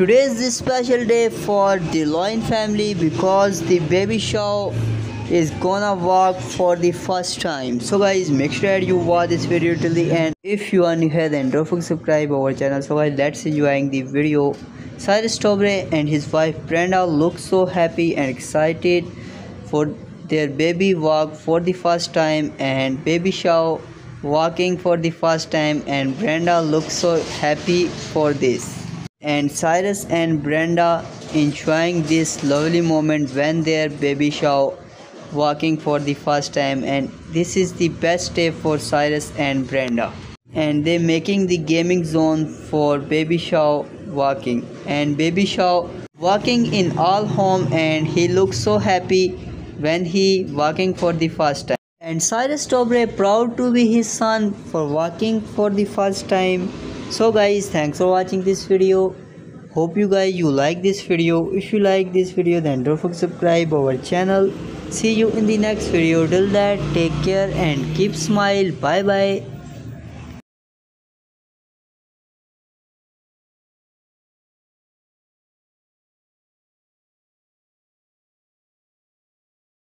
Today is the special day for the Lion family because the baby show is gonna walk for the first time. So guys, make sure you watch this video till the end. If you are new here, then don't forget to subscribe our channel. So guys, let's enjoying the video. Cyrus Dobre and his wife Brenda look so happy and excited for their baby walk for the first time and baby show walking for the first time and Brenda looks so happy for this and Cyrus and Brenda enjoying this lovely moment when their baby show walking for the first time. And this is the best day for Cyrus and Brenda. And they making the gaming zone for baby show walking. And baby show walking in all home and he looks so happy when he walking for the first time. And Cyrus Dobre proud to be his son for walking for the first time so guys thanks for watching this video. Hope you guys you like this video. If you like this video then don't forget to subscribe our channel. See you in the next video. Till that take care and keep smile. Bye bye